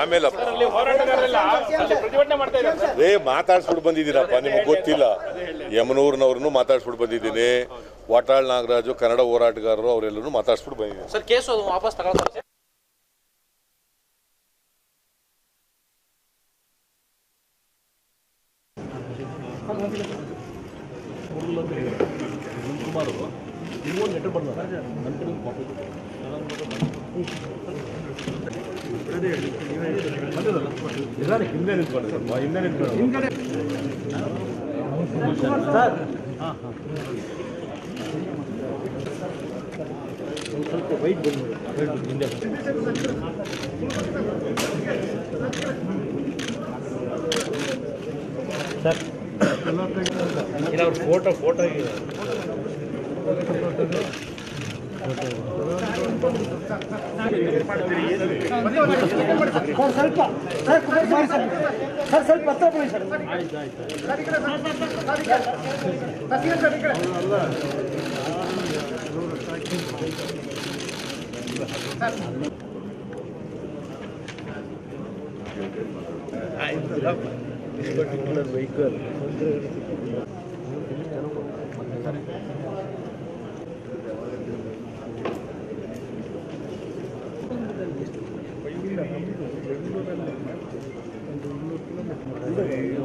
ಆಮೇಲೆ ಹೋರಾಟಗಾರರೆಲ್ಲ ಅಲ್ಲಿ ಪ್ರತಿಭಟನೆ ಮಾಡ್ತಾ ಇದ್ದಾರೆ ಸರ್. ರೇ ಮಾತಾಡ್ಸ್ಬಿಟ್ಟು ಬಂದಿದ್ದೀರಪ್ಪ ನಿಮಗೆ ಗೊತ್ತಿಲ್ಲ. ಯಮನೂರ್ನವ್ರನ್ನು ಮಾತಾಡ್ಸ್ಬಿಟ್ಟು ಬಂದಿದ್ದೀನಿ. ವಾಟಾಳ್ ನಾಗರಾಜು ಕನ್ನಡ ಹೋರಾಟಗಾರರು ಅವರೆಲ್ಲರೂ ಮಾತಾಡ್ಸ್ಬಿಟ್ಟು ಬಂದಿದ್ದೀನಿ. ಸರ್ ಕೇಸು ವಾಪಸ್ ತಗೊಳ್ತಾರೆ ಸರ್ ಸ್ವಲ್ಪ ವೈಟ್ ಬಂದ್ಬಿಡು ಹಿಂದೆ ಸರ್ ಕುಮಾರಸ್ವಾಮಿ ಸರ್ ಸರ್ ಸ್ವಲ್ಪ ಹತ್ರ ಬನ್ನಿ ಸರ್ particular vehicle